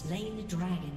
slain the dragon.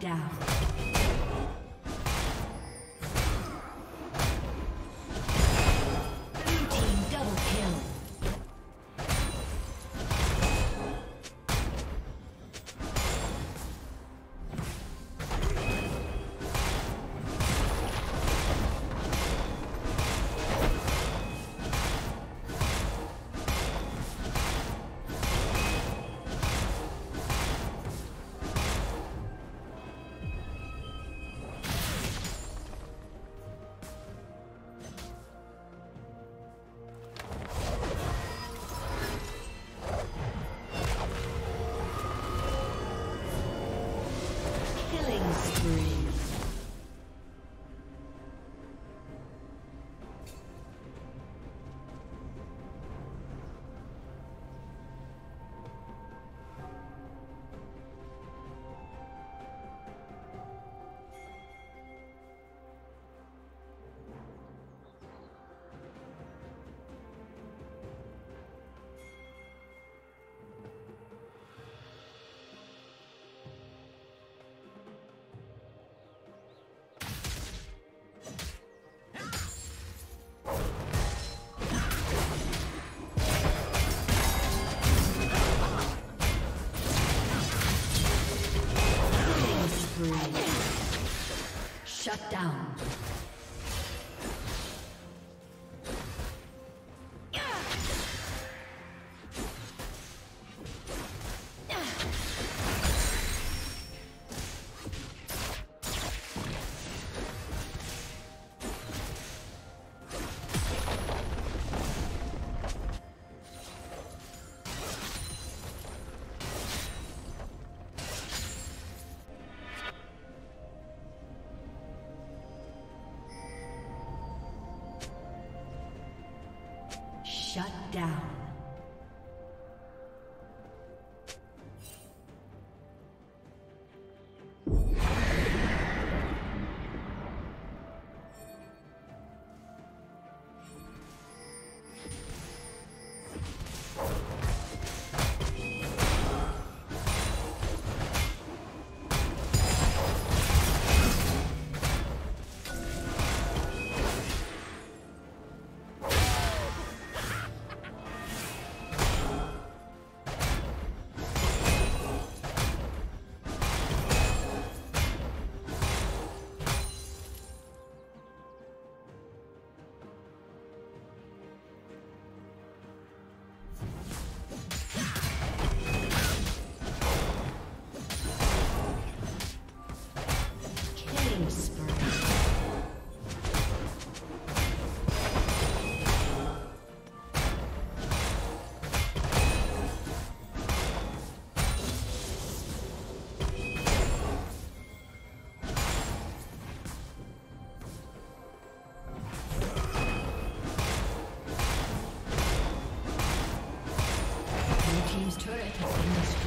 Down. Shut down.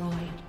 Destroyed.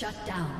Shut down.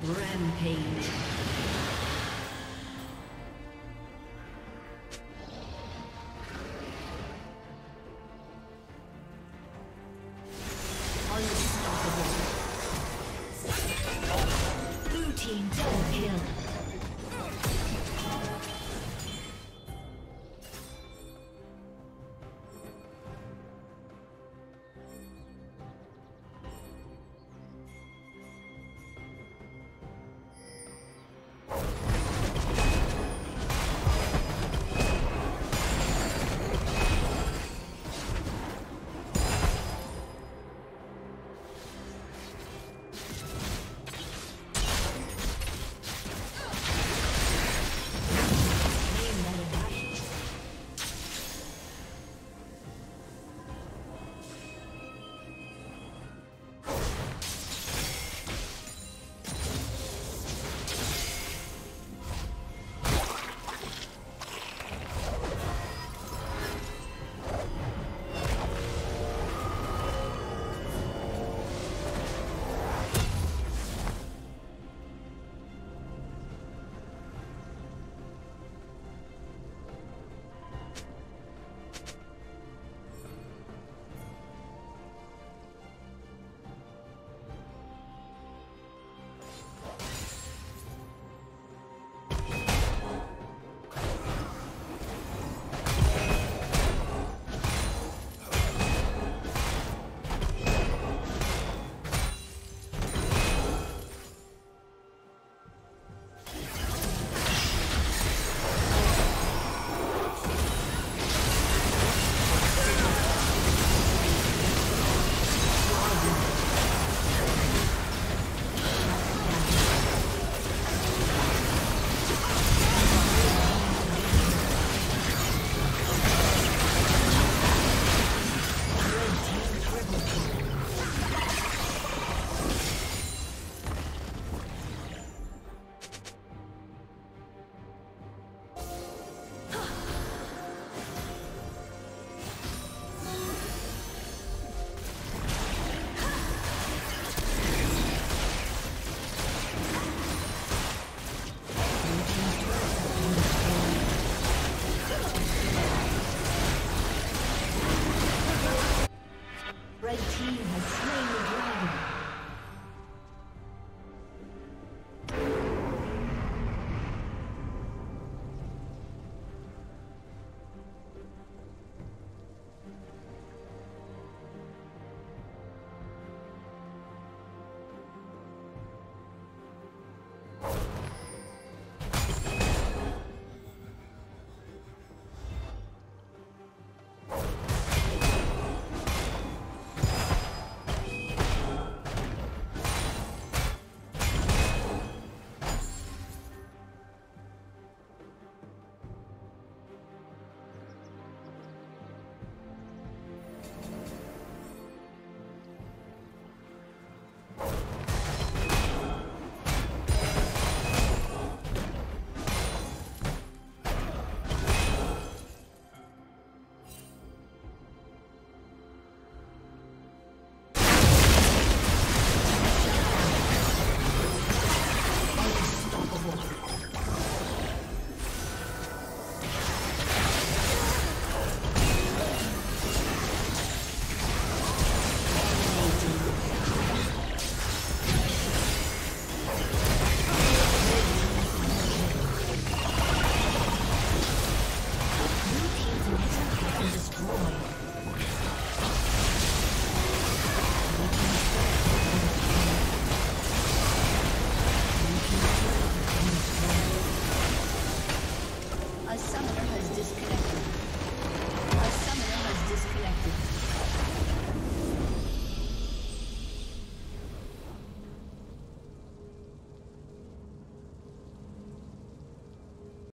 Rampage.